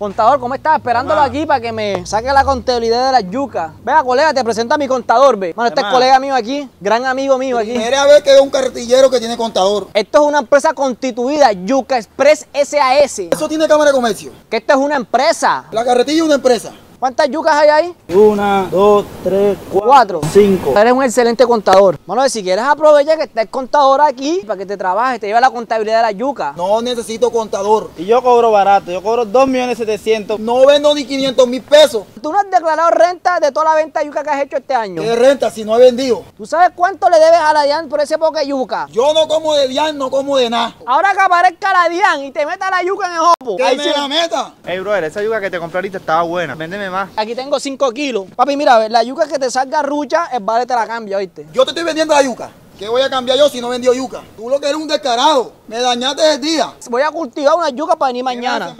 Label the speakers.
Speaker 1: Contador, ¿cómo estás? Esperándolo aquí para que me saque la contabilidad de las yucas. Venga, colega, te presento a mi contador, ve. Bueno, este es colega mío aquí, gran amigo mío aquí.
Speaker 2: Primera vez que veo un carretillero que tiene contador.
Speaker 1: Esto es una empresa constituida, Yuca Express SAS.
Speaker 2: Eso tiene cámara de comercio.
Speaker 1: Que esto es una empresa.
Speaker 2: La carretilla es una empresa.
Speaker 1: ¿Cuántas yucas hay ahí?
Speaker 3: Una, dos, tres,
Speaker 1: Cuatro.
Speaker 3: cuatro, cinco.
Speaker 1: Eres un excelente contador. Bueno, si quieres aprovecha que está el contador aquí para que te trabaje, te lleve la contabilidad de la yuca.
Speaker 2: No necesito contador.
Speaker 3: Y yo cobro barato, yo cobro dos millones setecientos.
Speaker 2: No vendo ni 500 mil pesos.
Speaker 1: Tú no has declarado renta de toda la venta de yuca que has hecho este año.
Speaker 2: ¿Qué renta si no he vendido?
Speaker 1: ¿Tú sabes cuánto le debes a la DIAN por ese poco de yuca?
Speaker 2: Yo no como de dian, no como de nada.
Speaker 1: Ahora que aparezca la DIAN y te meta la yuca en el hopo.
Speaker 2: Que
Speaker 1: ahí
Speaker 2: me
Speaker 1: sí-
Speaker 2: la meta.
Speaker 3: Ey, brother, esa yuca que te compré ahorita estaba buena. Véndeme más.
Speaker 1: Aquí tengo 5 kilos. Papi, mira, la yuca que te salga rucha, el vale te la cambia, ¿oíste?
Speaker 2: Yo te estoy vendiendo la yuca. ¿Qué voy a cambiar yo si no vendió yuca? Tú lo que eres un descarado. Me dañaste el día.
Speaker 1: Voy a cultivar una yuca para venir mañana.